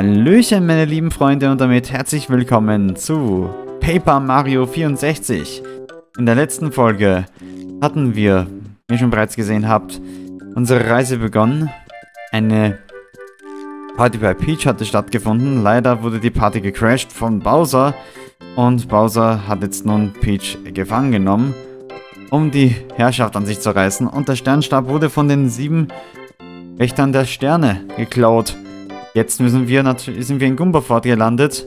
Hallöchen, meine lieben Freunde und damit herzlich willkommen zu Paper Mario 64. In der letzten Folge hatten wir, wie ihr schon bereits gesehen habt, unsere Reise begonnen. Eine Party bei Peach hatte stattgefunden. Leider wurde die Party gecrashed von Bowser und Bowser hat jetzt nun Peach gefangen genommen, um die Herrschaft an sich zu reißen. Und der Sternstab wurde von den sieben Wächtern der Sterne geklaut. Jetzt müssen wir natürlich, sind wir in Gumberfort gelandet.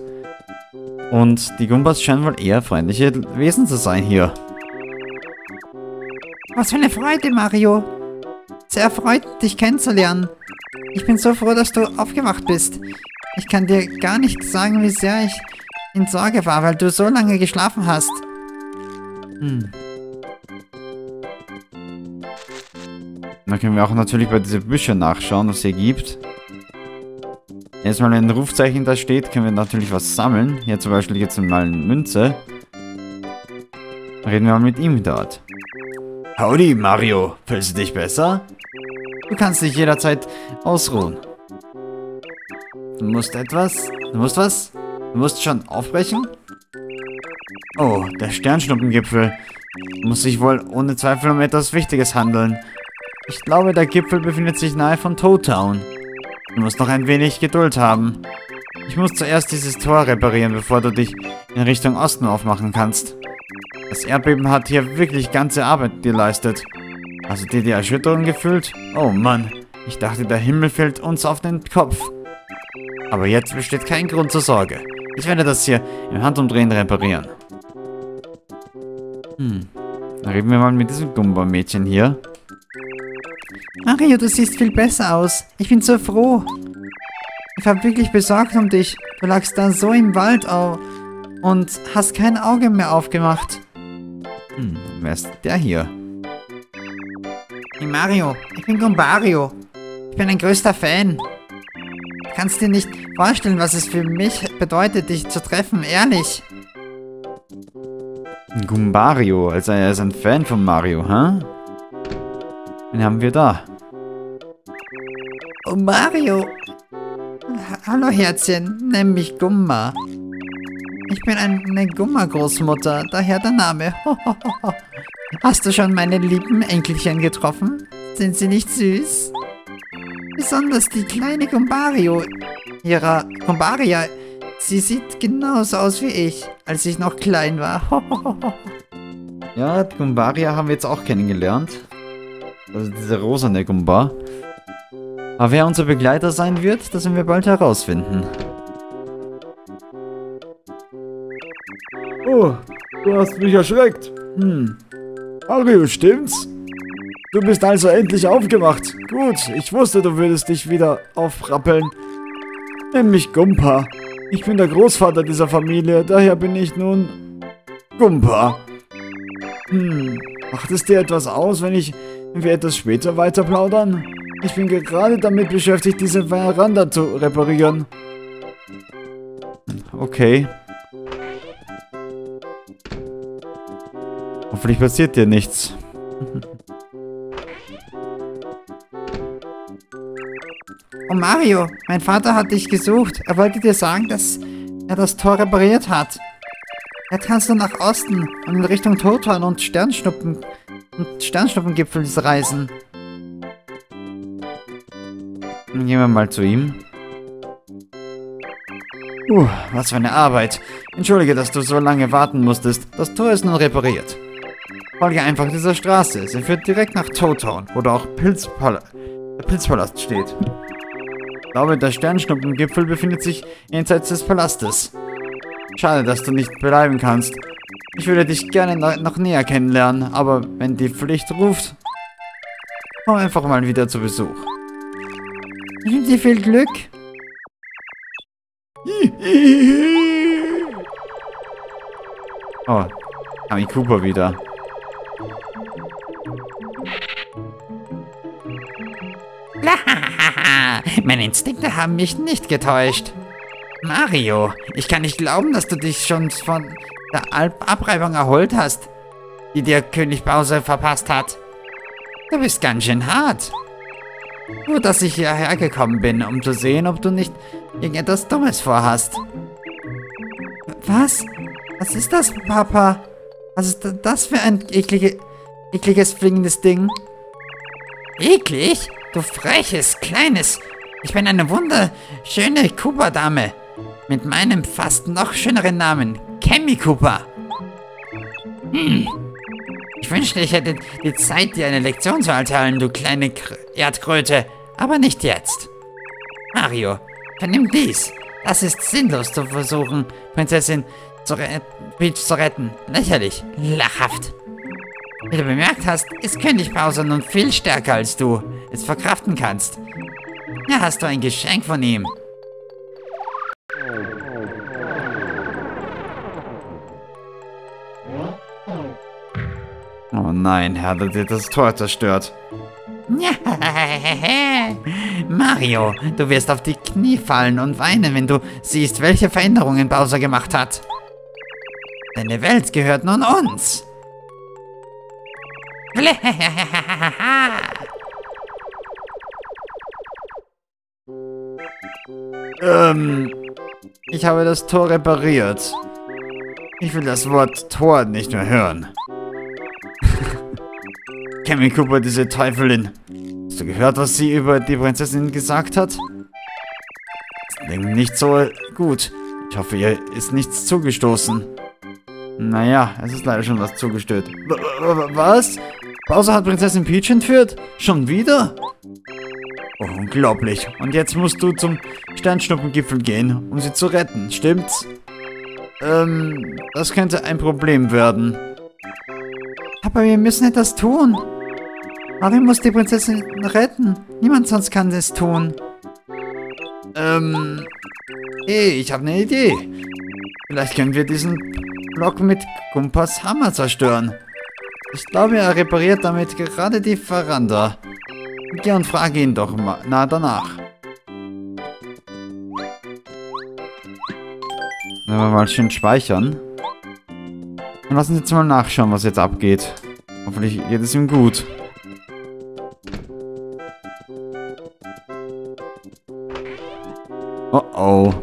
Und die Gumbas scheinen wohl eher freundliche Wesen zu sein hier. Was für eine Freude, Mario. Sehr erfreut, dich kennenzulernen. Ich bin so froh, dass du aufgewacht bist. Ich kann dir gar nicht sagen, wie sehr ich in Sorge war, weil du so lange geschlafen hast. Hm. Dann können wir auch natürlich bei diesen Büchern nachschauen, was es hier gibt. Erstmal ein Rufzeichen da steht, können wir natürlich was sammeln. Hier zum Beispiel jetzt mal eine Münze. Reden wir mal mit ihm dort. Howdy, Mario. Fühlst du dich besser? Du kannst dich jederzeit ausruhen. Du musst etwas? Du musst was? Du musst schon aufbrechen? Oh, der Sternschnuppengipfel. Muss sich wohl ohne Zweifel um etwas Wichtiges handeln. Ich glaube, der Gipfel befindet sich nahe von Toad Town. Du musst noch ein wenig Geduld haben. Ich muss zuerst dieses Tor reparieren, bevor du dich in Richtung Osten aufmachen kannst. Das Erdbeben hat hier wirklich ganze Arbeit geleistet. Hast du dir die Erschütterung gefühlt? Oh Mann, ich dachte, der Himmel fällt uns auf den Kopf. Aber jetzt besteht kein Grund zur Sorge. Ich werde das hier im Handumdrehen reparieren. Hm, dann reden wir mal mit diesem Gumba-Mädchen hier. Mario, du siehst viel besser aus. Ich bin so froh. Ich war wirklich besorgt um dich. Du lagst da so im Wald oh, und hast kein Auge mehr aufgemacht. Hm, wer ist der hier? Hey Mario, ich bin Gumbario. Ich bin ein größter Fan. Du kannst dir nicht vorstellen, was es für mich bedeutet, dich zu treffen, ehrlich. Gumbario, also er ist ein Fan von Mario, hä? Wen haben wir da? Oh Mario. Ha Hallo Herzchen, nenn mich Gumma. Ich bin eine Gumma-Großmutter, daher der Name. Hast du schon meine lieben Enkelchen getroffen? Sind sie nicht süß? Besonders die kleine Gumbario. Ihrer Gumbaria. Sie sieht genauso aus wie ich, als ich noch klein war. ja, die Gumbaria haben wir jetzt auch kennengelernt. Also diese rosane Gumba. Aber wer unser Begleiter sein wird, das werden wir bald herausfinden. Oh, du hast mich erschreckt. Hm. Mario, stimmt's? Du bist also endlich aufgewacht. Gut, ich wusste, du würdest dich wieder aufrappeln. Nenn mich Gumpa. Ich bin der Großvater dieser Familie, daher bin ich nun Gumpa. Hm, macht es dir etwas aus, wenn ich wir etwas später weiter plaudern? Ich bin gerade damit beschäftigt, diese Veranda zu reparieren. Okay. Hoffentlich passiert dir nichts. Oh Mario, mein Vater hat dich gesucht. Er wollte dir sagen, dass er das Tor repariert hat. Kannst du nach Osten und in Richtung Totan und Sternschnuppen und Sternschnuppengipfel reisen. Dann gehen wir mal zu ihm. Uh, was für eine Arbeit. Entschuldige, dass du so lange warten musstest. Das Tor ist nun repariert. Folge einfach dieser Straße. Sie führt direkt nach Totown, wo auch Pilzpal der Pilzpalast steht. Ich glaube, der Sternschnuppengipfel befindet sich jenseits des Palastes. Schade, dass du nicht bleiben kannst. Ich würde dich gerne noch näher kennenlernen, aber wenn die Pflicht ruft, komm einfach mal wieder zu Besuch. Ich wünsche dir viel Glück. Oh, Kami Cooper wieder. Meine Instinkte haben mich nicht getäuscht. Mario, ich kann nicht glauben, dass du dich schon von der Abreibung erholt hast, die dir König Bowser verpasst hat. Du bist ganz schön hart. Gut, dass ich hierher gekommen bin, um zu sehen, ob du nicht irgendetwas Dummes vorhast. Was? Was ist das, Papa? Was ist das für ein eklige, ekliges, fliegendes Ding? Eklig? Du freches, kleines. Ich bin eine wunderschöne Cooper-Dame. Mit meinem fast noch schöneren Namen. Cammy Cooper. Hm. Ich wünschte, ich hätte die Zeit, dir eine Lektion zu erteilen, du kleine Kr Erdkröte. Aber nicht jetzt. Mario, vernimm dies. Das ist sinnlos zu versuchen, Prinzessin zu Peach zu retten. Lächerlich. Lachhaft. Wie du bemerkt hast, ist König Bowser nun viel stärker als du es verkraften kannst. Ja, hast du ein Geschenk von ihm. Nein, er hat dir das Tor zerstört. Mario, du wirst auf die Knie fallen und weinen, wenn du siehst, welche Veränderungen Bowser gemacht hat. Deine Welt gehört nun uns. ähm, ich habe das Tor repariert. Ich will das Wort Tor nicht mehr hören. Cammy Cooper, diese Teufelin. Hast du gehört, was sie über die Prinzessin gesagt hat? Klingt nicht so gut. Ich hoffe, ihr ist nichts zugestoßen. Naja, es ist leider schon was zugestellt. Was? Bowser hat Prinzessin Peach entführt? Schon wieder? Oh, unglaublich. Und jetzt musst du zum Sternschnuppengipfel gehen, um sie zu retten, stimmt's? Ähm, das könnte ein Problem werden. Aber wir müssen etwas tun. Mario muss die Prinzessin retten. Niemand sonst kann es tun. Ähm, hey, ich habe eine Idee. Vielleicht können wir diesen Block mit Gumpas Hammer zerstören. Ich glaube, er repariert damit gerade die Veranda. Geh und frage ihn doch mal na danach. Wenn wir mal schön speichern. Und lassen Sie jetzt mal nachschauen, was jetzt abgeht. Hoffentlich geht es ihm gut. Oh oh.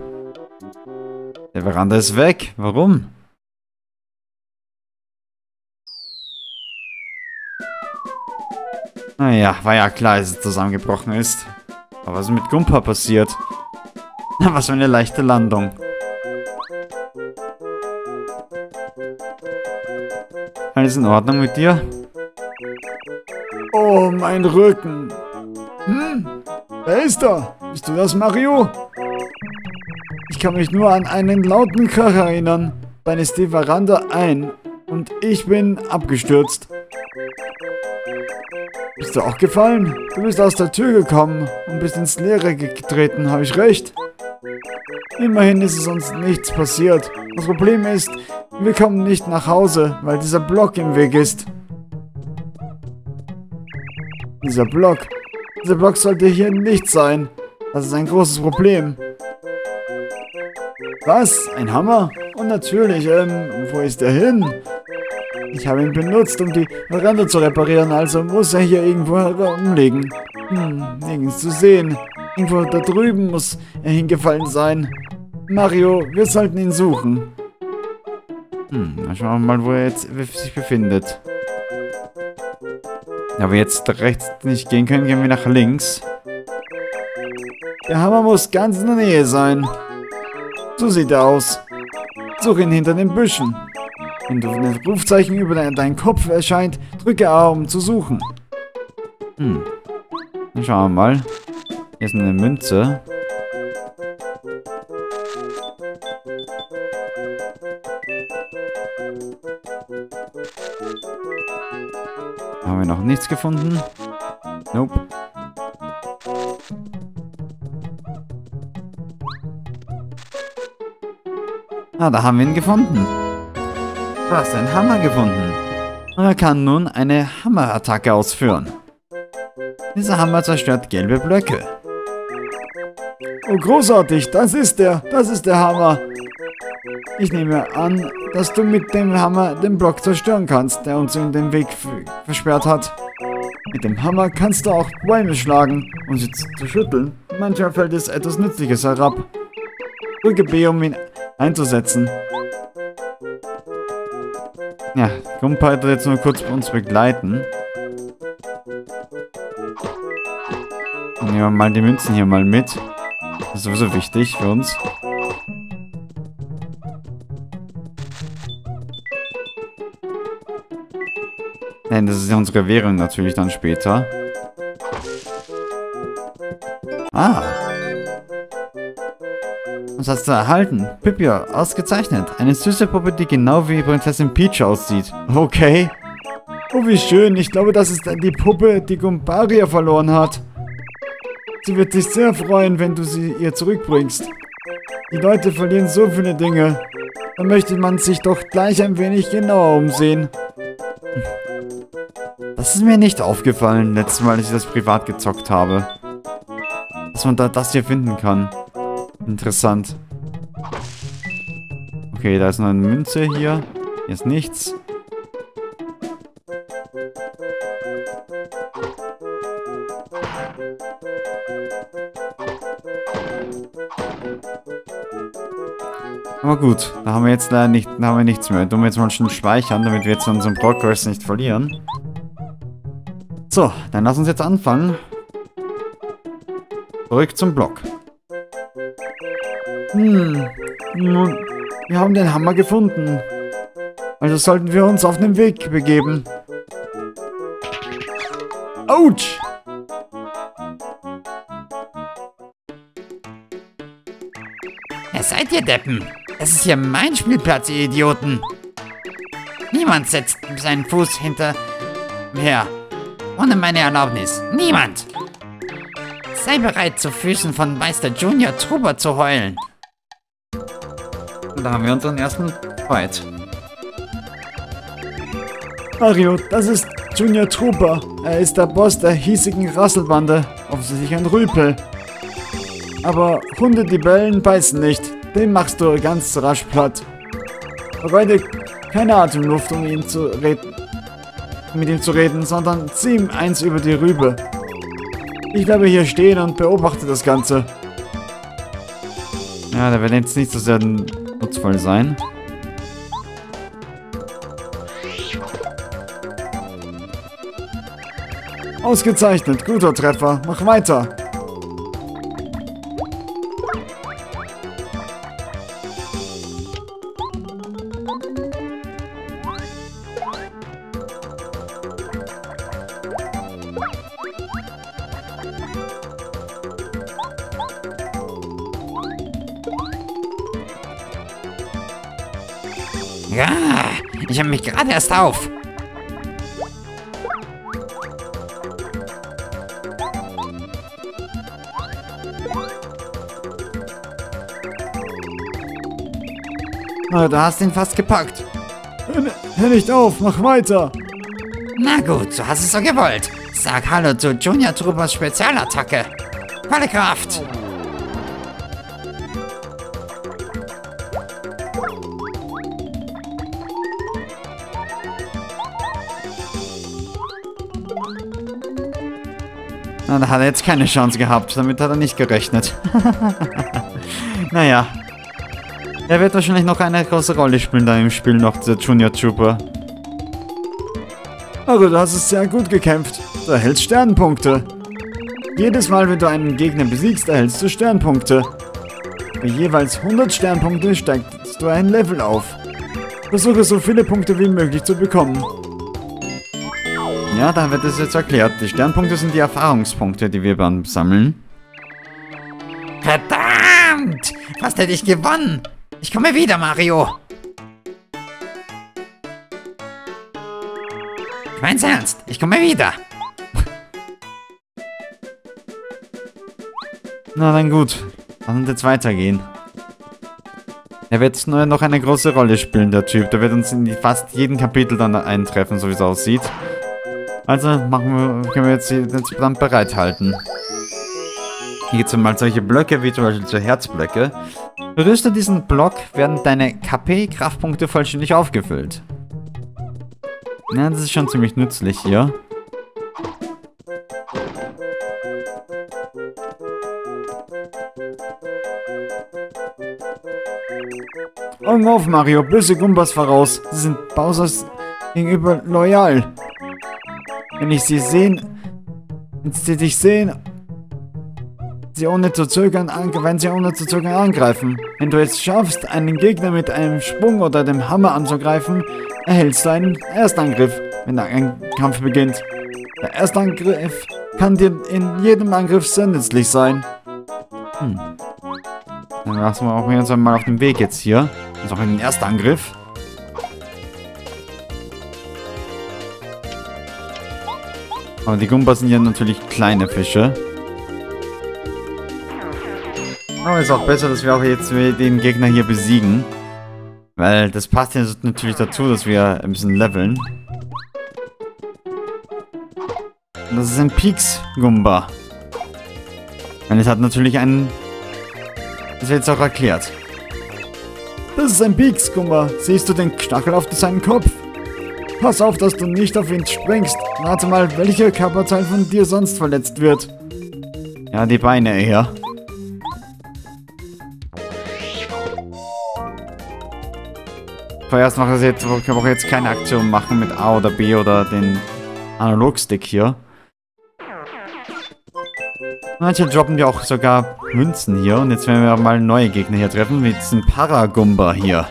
Der Veranda ist weg. Warum? Naja, war ja klar, dass es zusammengebrochen ist. Aber was ist mit Gumpa passiert? Na, was für eine leichte Landung. Alles in Ordnung mit dir? Oh, mein Rücken. Hm? Wer ist da? Bist du das, Mario? Ich kann mich nur an einen lauten Krach erinnern. Dann ist die Veranda ein und ich bin abgestürzt. Bist du auch gefallen? Du bist aus der Tür gekommen und bist ins Leere getreten, habe ich recht? Immerhin ist es uns nichts passiert. Das Problem ist, wir kommen nicht nach Hause, weil dieser Block im Weg ist. Dieser Block. Dieser Block sollte hier nicht sein. Das ist ein großes Problem. Was? Ein Hammer? Und natürlich, ähm, wo ist der hin? Ich habe ihn benutzt, um die Veranda zu reparieren, also muss er hier irgendwo herumliegen. Hm, nirgends zu sehen. Irgendwo da drüben muss er hingefallen sein. Mario, wir sollten ihn suchen. Hm, dann schauen wir mal, wo er jetzt sich befindet. Ja, wir jetzt rechts nicht gehen können, gehen wir nach links. Der Hammer muss ganz in der Nähe sein. So sieht er aus. Such ihn hinter den Büschen. Wenn du ein Rufzeichen über deinen Kopf erscheint, drücke A, um zu suchen. Hm. Dann schauen wir mal. Hier ist eine Münze. Haben wir noch nichts gefunden? Nope. Ah, da haben wir ihn gefunden. Hast einen Hammer gefunden. Und er kann nun eine Hammerattacke ausführen. Dieser Hammer zerstört gelbe Blöcke. Oh, großartig. Das ist der. Das ist der Hammer. Ich nehme an, dass du mit dem Hammer den Block zerstören kannst, der uns in den Weg versperrt hat. Mit dem Hammer kannst du auch Bäume schlagen, um sie zu schütteln. Manchmal fällt es etwas Nützliches herab. Drücke B, um ihn einzusetzen. Ja, Gumpa wird jetzt nur kurz uns begleiten. Nehmen wir mal die Münzen hier mal mit. Das ist sowieso wichtig für uns. Das ist ja unsere Währung natürlich dann später. Ah. Was hast du erhalten? Pipia, ausgezeichnet. Eine süße Puppe, die genau wie Prinzessin Peach aussieht. Okay. Oh, wie schön. Ich glaube, das ist die Puppe, die Gumbaria verloren hat. Sie wird sich sehr freuen, wenn du sie ihr zurückbringst. Die Leute verlieren so viele Dinge. Da möchte man sich doch gleich ein wenig genauer umsehen. Das ist mir nicht aufgefallen, letztes Mal, als ich das privat gezockt habe. Dass man da das hier finden kann. Interessant. Okay, da ist noch eine Münze hier. Hier ist nichts. Aber gut, da haben wir jetzt leider nicht, haben wir nichts mehr. Tun wir jetzt mal schon speichern, damit wir jetzt unseren Progress nicht verlieren. So, dann lass uns jetzt anfangen. Zurück zum Block. Hm, nun, wir haben den Hammer gefunden. Also sollten wir uns auf den Weg begeben. Autsch! Wer seid ihr Deppen? Das ist hier mein Spielplatz, ihr Idioten. Niemand setzt seinen Fuß hinter her. Ohne meine Erlaubnis. Niemand. Sei bereit, zu Füßen von Meister Junior Truber zu heulen. Und da haben wir unseren ersten Fight. Mario, das ist Junior Trooper. Er ist der Boss der hiesigen Rasselbande. Offensichtlich ein Rüpel. Aber Hunde, die bellen, beißen nicht. Den machst du ganz rasch platt. Bereite keine Atemluft, um ihn zu reden, mit ihm zu reden, sondern zieh ihm eins über die Rübe. Ich bleibe hier stehen und beobachte das Ganze. Ja, der wird jetzt nicht so sehr nutzvoll sein. Ausgezeichnet, guter Treffer. Mach weiter. Ja, ich habe mich gerade erst auf. Oh, du hast ihn fast gepackt. Hör, nicht auf, mach weiter. Na gut, du hast es so gewollt. Sag Hallo zu Junior Troopers Spezialattacke. Volle Kraft. Na, da hat er jetzt keine Chance gehabt. Damit hat er nicht gerechnet. naja. Er wird wahrscheinlich noch eine große Rolle spielen da im Spiel noch, der Junior Trooper. Aber du hast es sehr gut gekämpft. Du erhältst Sternpunkte. Jedes Mal, wenn du einen Gegner besiegst, erhältst du Sternpunkte. Für jeweils 100 Sternpunkte steigst du ein Level auf. Versuche so viele Punkte wie möglich zu bekommen. Ja, da wird es jetzt erklärt. Die Sternpunkte sind die Erfahrungspunkte, die wir dann sammeln. Verdammt! Fast hätte ich gewonnen. Ich komme wieder, Mario. Ich mein's ernst. Ich komme wieder. Na dann gut. Lass uns jetzt weitergehen. Er wird nur noch eine große Rolle spielen, der Typ. Der wird uns in fast jedem Kapitel dann eintreffen, so wie es aussieht. Also machen wir, können wir jetzt den insgesamt bereithalten. Hier gibt es mal solche Blöcke, wie zum Beispiel so Herzblöcke. Berührst du diesen Block, werden deine KP-Kraftpunkte vollständig aufgefüllt. Ja, das ist schon ziemlich nützlich hier. Augen auf, Mario. Böse Gumbas voraus. Sie sind Bowsers gegenüber loyal. Wenn ich sie sehen, wenn sie dich sehen, sie ohne zu zögern, wenn sie ohne zu zögern angreifen. Wenn du es schaffst, einen Gegner mit einem Sprung oder dem Hammer anzugreifen, erhältst du einen Erstangriff, wenn ein Kampf beginnt. Der Erstangriff kann dir in jedem Angriff sehr nützlich sein. Dann lassen wir auch mal auf dem Weg jetzt hier. Das ist auch ein Aber die Gumbas sind ja natürlich kleine Fische. Aber ist auch besser, dass wir auch jetzt den Gegner hier besiegen. Weil das passt ja natürlich dazu, dass wir ein bisschen leveln. Das ist ein Peaks-Gumba. Und es hat natürlich einen das wird jetzt auch erklärt. Das ist ein Peaks, Gumba. Siehst du den Stachel auf seinem Kopf? Pass auf, dass du nicht auf ihn springst. Rate mal, welcher Körperteil von dir sonst verletzt wird. Ja, die Beine eher. Vorerst mache ich jetzt, ich auch jetzt keine Aktion machen mit A oder B oder den Analogstick hier. Manche droppen ja auch sogar Münzen hier. Und jetzt werden wir mal neue Gegner hier treffen. Mit diesem Paragumba hier.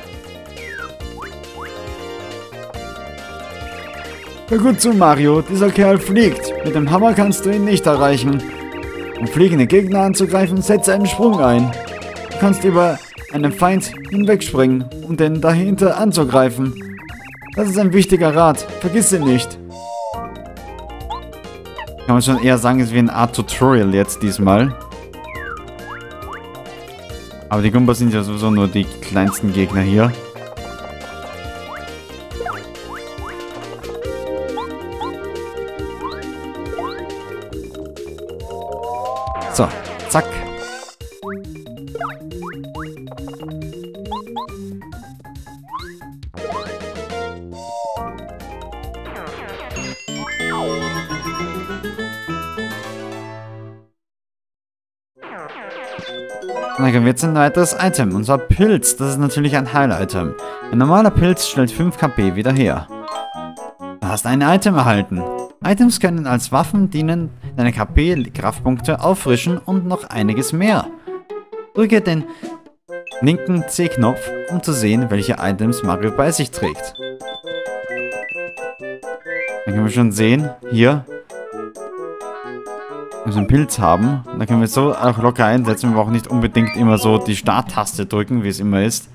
Hör gut zu, Mario. Dieser Kerl fliegt. Mit dem Hammer kannst du ihn nicht erreichen. Um fliegende Gegner anzugreifen, setze einen Sprung ein. Du kannst über einen Feind hinwegspringen, um den dahinter anzugreifen. Das ist ein wichtiger Rat. Vergiss ihn nicht. Kann man schon eher sagen, es ist wie eine Art Tutorial jetzt diesmal. Aber die Gumbas sind ja sowieso nur die kleinsten Gegner hier. Dann kommen wir jetzt ein weiteres Item, und zwar Pilz. Das ist natürlich ein Heil-Item. Ein normaler Pilz stellt 5 KP wieder her. Du hast ein Item erhalten. Items können als Waffen dienen, deine KP-Kraftpunkte auffrischen und noch einiges mehr. Drücke den linken C-Knopf, um zu sehen, welche Items Mario bei sich trägt. Dann können wir schon sehen, hier, wir so einen Pilz haben. Da können wir es so auch locker einsetzen. Wir brauchen nicht unbedingt immer so die Starttaste drücken, wie es immer ist.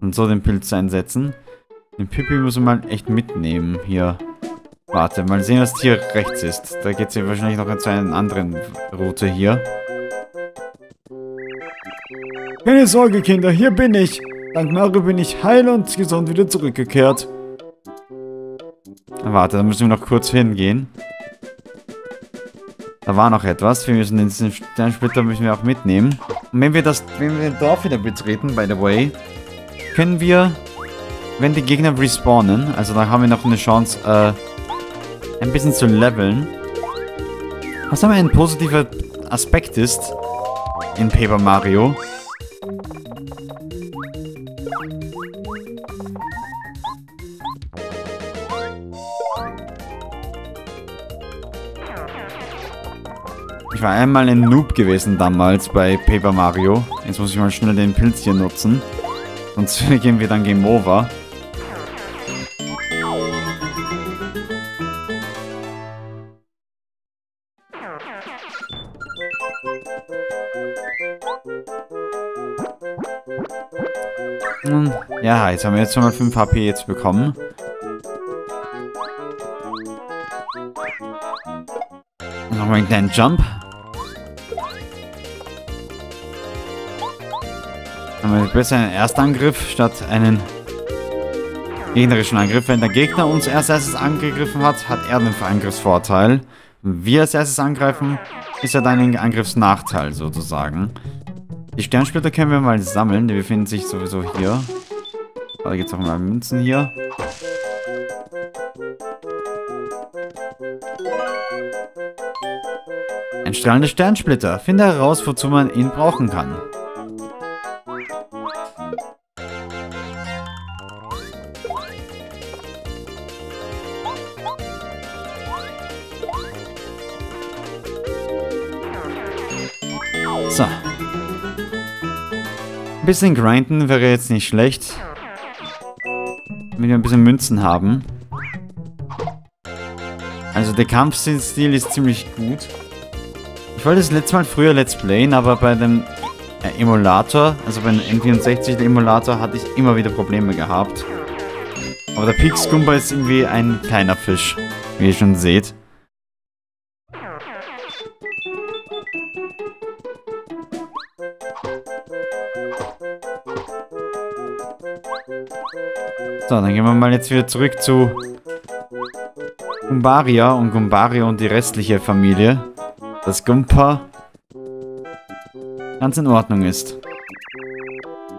Und so den Pilz einsetzen. Den Pippi müssen wir mal echt mitnehmen hier. Warte, mal sehen, was hier rechts ist. Da geht es ja wahrscheinlich noch zu einer anderen Route hier. Keine Sorge, Kinder, hier bin ich. Dank Mario bin ich heil und gesund wieder zurückgekehrt. Warte, da müssen wir noch kurz hingehen. Da war noch etwas. Wir müssen den Sternsplitter müssen wir auch mitnehmen. Und wenn wir das, wenn wir den Dorf wieder betreten, by the way, können wir, wenn die Gegner respawnen, also da haben wir noch eine Chance, äh, ein bisschen zu leveln. Was aber ein positiver Aspekt ist in Paper Mario. War einmal ein Noob gewesen damals bei Paper Mario. Jetzt muss ich mal schnell den Pilz hier nutzen. Sonst gehen wir dann Game Over. Hm, Ja, jetzt haben wir jetzt schon mal 5 HP jetzt bekommen. Nochmal einen kleinen Jump. Wir besser einen Erstangriff statt einen gegnerischen Angriff. Wenn der Gegner uns erst erstes angegriffen hat, hat er den Angriffsvorteil. Wenn wir als erstes angreifen, ist er dann ein Angriffsnachteil sozusagen. Die Sternsplitter können wir mal sammeln, die befinden sich sowieso hier. Da gibt es auch mal Münzen hier. Ein strahlender Sternsplitter. Finde heraus, wozu man ihn brauchen kann. So. Ein bisschen grinden wäre jetzt nicht schlecht. Damit wir ein bisschen Münzen haben. Also der Kampfstil ist ziemlich gut. Ich wollte das letzte Mal früher Let's Playen, aber bei dem äh, Emulator, also beim N64 der Emulator, hatte ich immer wieder Probleme gehabt. Aber der Peak Scumba ist irgendwie ein kleiner Fisch, wie ihr schon seht. So, dann gehen wir mal jetzt wieder zurück zu Gumbaria und Gumbaria und die restliche Familie. Dass Gumpa ganz in Ordnung ist.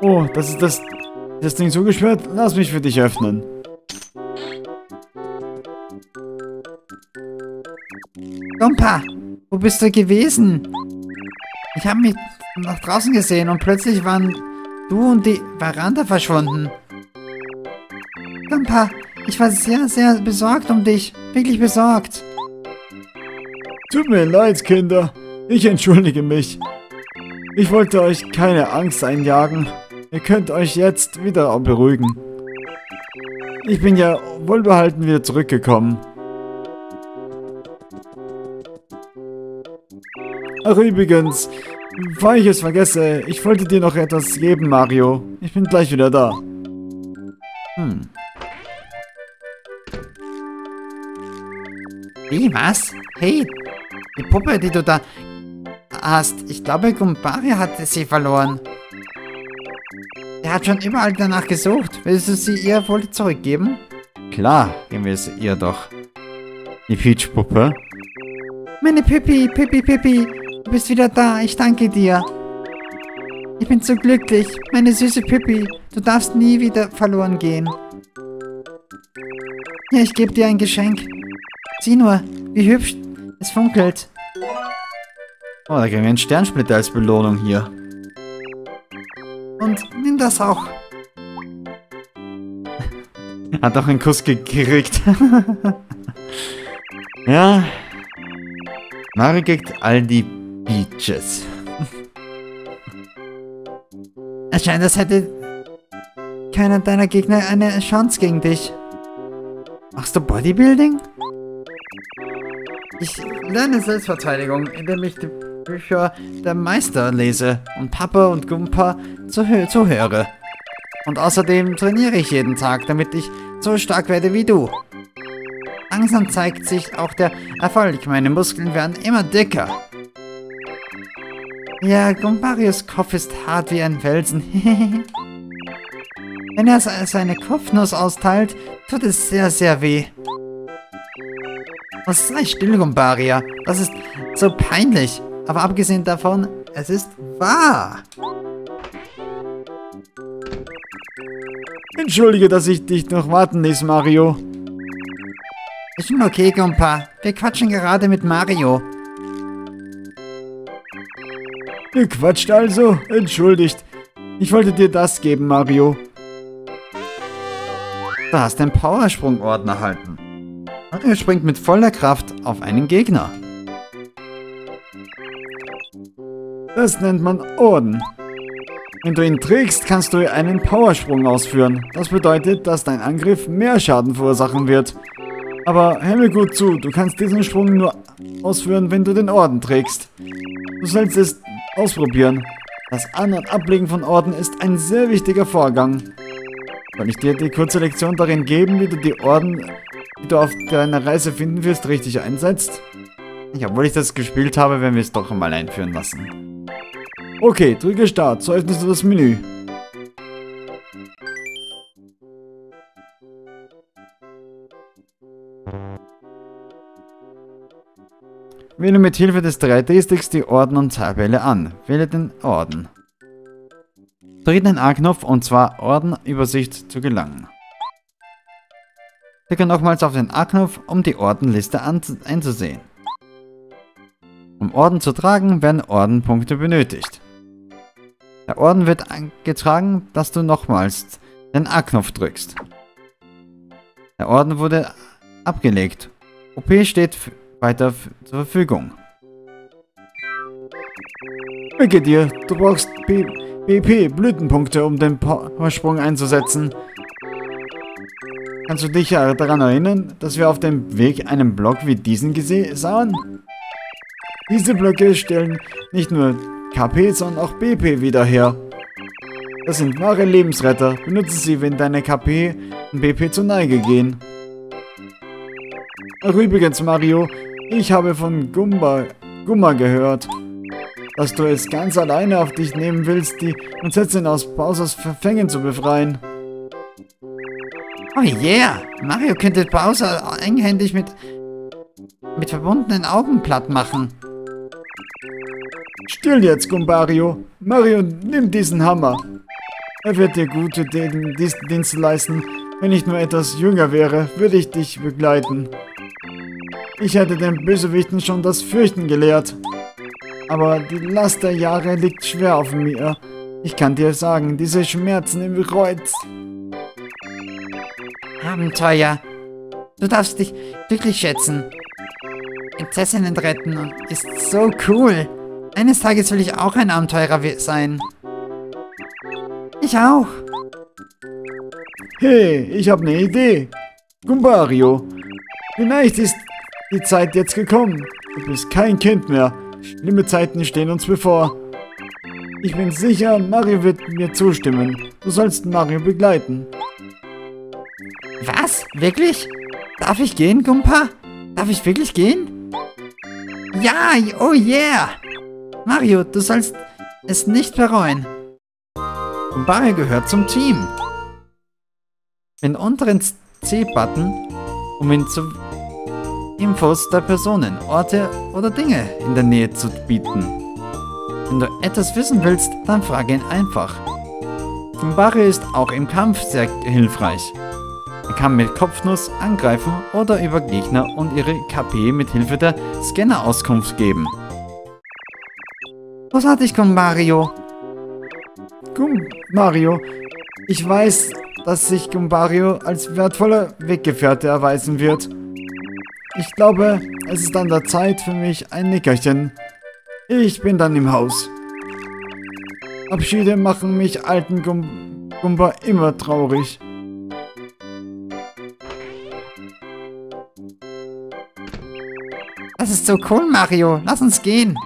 Oh, das ist das, das Ding zugesperrt? Lass mich für dich öffnen. Gumpa, wo bist du gewesen? Ich habe mich nach draußen gesehen und plötzlich waren du und die Veranda verschwunden. Gumpa, ich war sehr, sehr besorgt um dich. Wirklich besorgt. Tut mir leid, Kinder. Ich entschuldige mich. Ich wollte euch keine Angst einjagen. Ihr könnt euch jetzt wieder beruhigen. Ich bin ja wohlbehalten wieder zurückgekommen. Ach übrigens, bevor ich es vergesse, ich wollte dir noch etwas geben, Mario. Ich bin gleich wieder da. Hm. Wie, was? Hey, die Puppe, die du da hast, ich glaube, Gumbaria hatte sie verloren. Er hat schon überall danach gesucht. Willst du sie ihr wohl zurückgeben? Klar, geben wir es ihr doch. Die Peach-Puppe. Meine Pippi, Pippi, Pippi, du bist wieder da. Ich danke dir. Ich bin so glücklich. Meine süße Pippi, du darfst nie wieder verloren gehen. Ja, ich gebe dir ein Geschenk. Sieh nur, wie hübsch es funkelt. Oh, da kriegen wir einen Sternsplitter als Belohnung hier. Und nimm das auch. Hat auch einen Kuss gekriegt. ja. Mario kriegt all die Beaches. Es scheint, als hätte keiner deiner Gegner eine Chance gegen dich. Machst du Bodybuilding? Ich lerne Selbstverteidigung, indem ich die Bücher der Meister lese und Papa und Gumpa zuhö zuhöre. Und außerdem trainiere ich jeden Tag, damit ich so stark werde wie du. Langsam zeigt sich auch der Erfolg. Meine Muskeln werden immer dicker. Ja, Gumbarios Kopf ist hart wie ein Felsen. Wenn er seine Kopfnuss austeilt, tut es sehr, sehr weh. Was sei still, Gumbaria. Das ist so peinlich. Aber abgesehen davon, es ist wahr. Entschuldige, dass ich dich noch warten ließ, Mario. Ist schon okay, Gumpa. Wir quatschen gerade mit Mario. Ihr quatscht also? Entschuldigt. Ich wollte dir das geben, Mario. Du hast den Powersprung-Orden erhalten. Mario springt mit voller Kraft auf einen Gegner. Das nennt man Orden. Wenn du ihn trägst, kannst du einen Powersprung ausführen. Das bedeutet, dass dein Angriff mehr Schaden verursachen wird. Aber hör mir gut zu, du kannst diesen Sprung nur ausführen, wenn du den Orden trägst. Du sollst es ausprobieren. Das An- und Ablegen von Orden ist ein sehr wichtiger Vorgang. Soll ich dir die kurze Lektion darin geben, wie du die Orden, die du auf deiner Reise finden wirst, richtig einsetzt? Ja, obwohl ich das gespielt habe, werden wir es doch einmal einführen lassen. Okay, drücke Start, so öffnest du das Menü. Wähle mit Hilfe des 3D-Sticks die Orden und Tabelle an. Wähle den Orden. Drücke den A-Knopf und zwar Ordenübersicht zu gelangen. Klicke nochmals auf den A-Knopf, um die Ordenliste einzusehen. Um Orden zu tragen, werden Ordenpunkte benötigt. Der Orden wird angetragen, dass du nochmals den A-Knopf drückst. Der Orden wurde abgelegt. OP steht weiter zur Verfügung. Wicke dir, du brauchst BP, Blütenpunkte, um den Powersprung einzusetzen. Kannst du dich daran erinnern, dass wir auf dem Weg einen Block wie diesen sahen? Diese Blöcke stellen nicht nur KP, sondern auch BP wieder her. Das sind wahre Lebensretter. Benutze sie, wenn deine KP und BP zur Neige gehen. Ach übrigens, Mario, ich habe von Gumba, Gumma gehört, dass du es ganz alleine auf dich nehmen willst, die Prinzessin aus Bowsers Verfängen zu befreien. Oh yeah, Mario könnte Bowser eigenhändig mit, mit verbundenen Augen platt machen. Still jetzt, Gumbario. Mario, nimm diesen Hammer. Er wird dir gute Dienste leisten. Wenn ich nur etwas jünger wäre, würde ich dich begleiten. Ich hätte den Bösewichten schon das Fürchten gelehrt. Aber die Last der Jahre liegt schwer auf mir. Ich kann dir sagen, diese Schmerzen im Kreuz. Abenteuer. Du darfst dich glücklich schätzen. Prinzessinnen retten ist so cool. Eines Tages will ich auch ein Abenteurer sein. Ich auch. Hey, ich habe eine Idee. Gumbario, vielleicht ist die Zeit jetzt gekommen. Du bist kein Kind mehr. Schlimme Zeiten stehen uns bevor. Ich bin sicher, Mario wird mir zustimmen. Du sollst Mario begleiten. Was? Wirklich? Darf ich gehen, Gumpa? Darf ich wirklich gehen? Ja, oh yeah! Mario, du sollst es nicht bereuen. Mario gehört zum Team. Den unteren C-Button, um ihn zu Infos der Personen, Orte oder Dinge in der Nähe zu bieten. Wenn du etwas wissen willst, dann frage ihn einfach. Mario ist auch im Kampf sehr hilfreich. Er kann mit Kopfnuss angreifen oder über Gegner und ihre KP mit Hilfe der Scanner Auskunft geben. Großartig, Kung Mario. Kung Mario, ich weiß, dass sich Gumbario als wertvoller Weggefährte erweisen wird. Ich glaube, es ist an der Zeit für mich ein Nickerchen. Ich bin dann im Haus. Abschiede machen mich alten Gum Gumba immer traurig. Ist so cool, Mario. Lass uns gehen.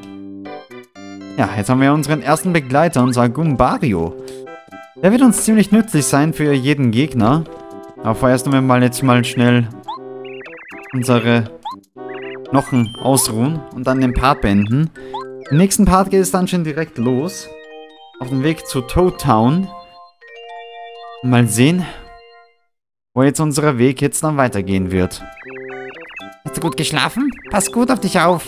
Ja, jetzt haben wir unseren ersten Begleiter, unser Gumbario. Der wird uns ziemlich nützlich sein für jeden Gegner. Aber vorerst wir mal jetzt mal schnell unsere Knochen ausruhen und dann den Part beenden. Im nächsten Part geht es dann schon direkt los. Auf dem Weg zu Toad Town. Mal sehen, wo jetzt unser Weg jetzt dann weitergehen wird. Hast du gut geschlafen? Pass gut auf dich auf.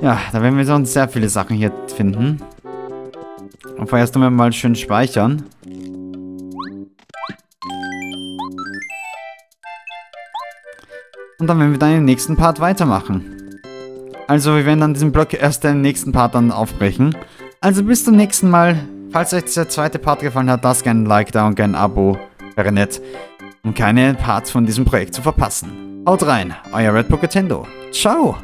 Ja, da werden wir sonst sehr viele Sachen hier finden. Und vorerst mal schön speichern. Und dann werden wir dann im nächsten Part weitermachen. Also wir werden dann diesen Block erst im nächsten Part dann aufbrechen. Also bis zum nächsten Mal. Falls euch der zweite Part gefallen hat, lasst gerne ein Like da und gerne ein Abo. Wäre nett um keine Parts von diesem Projekt zu verpassen. Haut rein, euer Red Pocket Ciao!